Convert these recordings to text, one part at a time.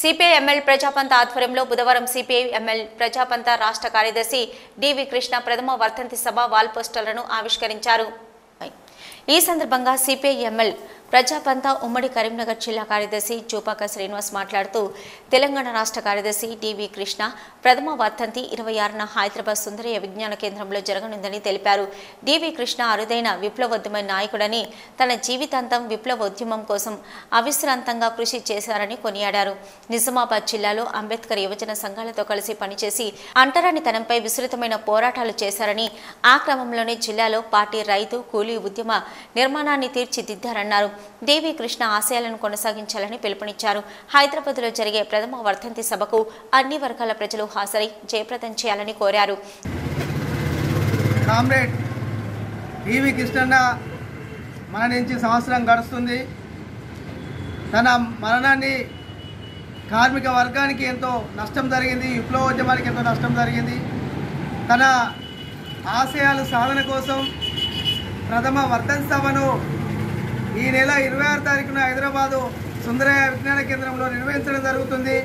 CPIML ప్రజాపంత ఆధ్వర్యంలో బుధవారం CPIML ప్రజాపంత రాష్ట్ర కార్యదర్శి డివి కృష్ణ ప్రథమ వర్ధంతి సభ వాల్ పోస్టర్లను ఆవిష్కరించారు. ఈ సందర్భంగా సిపిఐఎంఎల్ ప్రజాపంతా ఉమ్మడి కరీంనగర్ జిల్లా కార్యదర్శి జూపాక శ్రీనివాస్ మాట్లాడుతూ తెలంగాణ రాష్ట్ర కార్యదర్శి డివి కృష్ణ ప్రథమ వర్ధంతి ఇరవై ఆరున హైదరాబాద్ సుందరయ్య విజ్ఞాన కేంద్రంలో జరగనుందని తెలిపారు. డివి కృష్ణ అరుదైన విప్లవోద్యమ నాయకుడని తన జీవితాంతం విప్లవోద్యమం కోసం అవిశ్రాంతంగా కృషి చేశారని కొనియాడారు. నిజామాబాద్ జిల్లాలో అంబేద్కర్ యువజన సంఘాలతో కలిసి పనిచేసి అంటరానితనంపై విస్తృతమైన పోరాటాలు చేశారని ఆ క్రమంలోనే జిల్లాలో పార్టీ రైతు కూలీ ఉద్యమ నిర్మాణాన్ని తీర్చిదిద్దారన్నారు. దేవి కృష్ణ ఆశయాలను కొనసాగించాలని పిలుపునిచ్చారు. హైదరాబాద్లో జరిగే ప్రథమ వర్ధంతి సభకు అన్ని వర్గాల ప్రజలు హాజరై జయప్రదం చేయాలని కోరారు. కామ్రేడ్ టీవీ కృష్ణన్న మరణించి సంవత్సరం గడుస్తుంది. తన మరణాన్ని కార్మిక వర్గానికి ఎంతో నష్టం జరిగింది విప్లవోద్యమానికి ఎంతో నష్టం జరిగింది. తన ఆశయాలు సాధన కోసం ప్రథమ వర్ధన్ సభను నెల ఇరవై ఆరు తారీఖున హైదరాబాదు సుందరయ్య విజ్ఞాన కేంద్రంలో నిర్వహించడం జరుగుతుంది.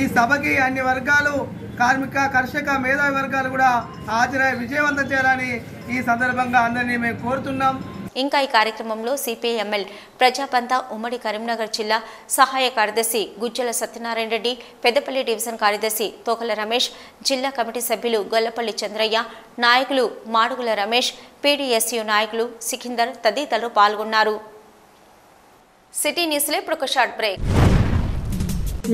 ఈ సభకి అన్ని వర్గాలు కార్మిక కర్షక మేధావి వర్గాలు కూడా హాజరై విజయవంతం చేయాలని ఈ సందర్భంగా అందరినీ మేము కోరుతున్నాం. ఇంకా ఈ కార్యక్రమంలో సిపిఐఎంఎల్ ప్రజాపంత ఉమ్మడి కరీంనగర్ జిల్లా సహాయ కార్యదర్శి గుజ్జల సత్యనారాయణ రెడ్డి పెద్దపల్లి డివిజన్ కార్యదర్శి తోకల రమేష్ జిల్లా కమిటీ సభ్యులు గొల్లపల్లి చంద్రయ్య నాయకులు మాడుగుల రమేష్ పీడీఎస్యు నాయకులు సికిందర్ తదితరులు పాల్గొన్నారు. సిటీ న్యూస్లో ఇప్పుడు ఒక short break.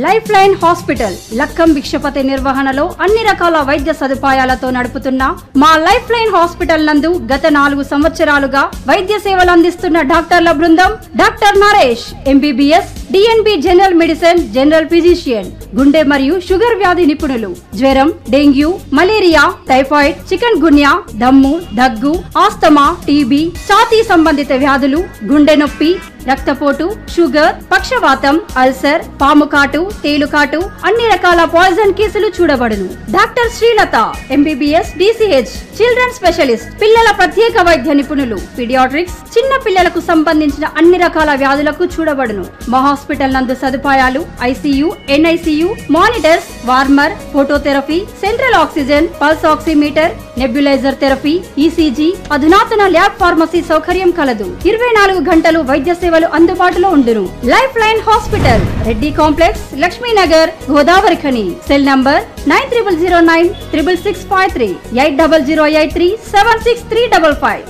Life line hospital Lakkam Bhikshapathi నిర్వహణలో అన్ని రకాల వైద్య సదుపాయాలతో నడుపుతున్న మా లైఫ్ లైన్ హాస్పిటల్ నందు గత నాలుగు సంవత్సరాలుగా వైద్య సేవలు అందిస్తున్న డాక్టర్ల బృందం doctor Naresh MBBS DNB general medicine general physician గుండె మరియు షుగర్ వ్యాధి నిపుణులు జ్వరం dengue malaria typhoid chikungunya దమ్ము దగ్గు ఆస్తమా టీబీ ఛాతీ సంబంధిత వ్యాధులు గుండె నొప్పి రక్తపోటు షుగర్ పక్షవాతం అల్సర్ పాము కాటు తేలుకాటు అన్ని రకాల పాయిజన్ కేసులు చూడబడును. Doctor Srilatha MBBS DCH children specialist పిల్లల ప్రత్యేక వైద్య నిపుణులు పీడియాట్రిక్స్ చిన్న పిల్లలకు సంబంధించిన అన్ని రకాల వ్యాధులకు చూడబడును. మా హాస్పిటల్ నందు సదుపాయాలు ICU NICU monitors warmer phototherapy central oxygen pulse oximeter nebulizer therapy ECG అధునాతన ల్యాబ్ ఫార్మసీ సౌకర్యం కలదు. ఇరవై నాలుగు గంటలు వైద్య సేవలు అందుబాటులో ఉండును. Life line hospital Reddy complex Lakshminagar Godavari Khani cell number nine triple zero nine triple six five three eight double zero eight three seven six three double five